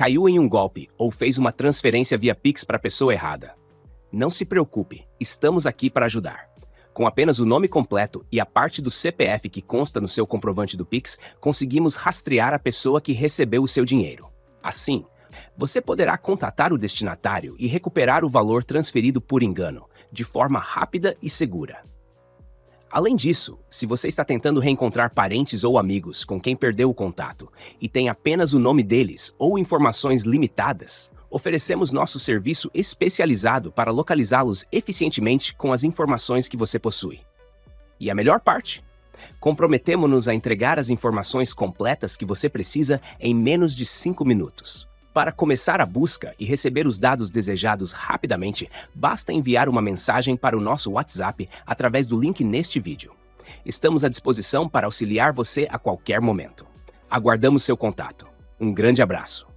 caiu em um golpe ou fez uma transferência via Pix para a pessoa errada. Não se preocupe, estamos aqui para ajudar. Com apenas o nome completo e a parte do CPF que consta no seu comprovante do Pix, conseguimos rastrear a pessoa que recebeu o seu dinheiro. Assim, você poderá contatar o destinatário e recuperar o valor transferido por engano, de forma rápida e segura. Além disso, se você está tentando reencontrar parentes ou amigos com quem perdeu o contato e tem apenas o nome deles ou informações limitadas, oferecemos nosso serviço especializado para localizá-los eficientemente com as informações que você possui. E a melhor parte? Comprometemos-nos a entregar as informações completas que você precisa em menos de 5 minutos. Para começar a busca e receber os dados desejados rapidamente, basta enviar uma mensagem para o nosso WhatsApp através do link neste vídeo. Estamos à disposição para auxiliar você a qualquer momento. Aguardamos seu contato. Um grande abraço.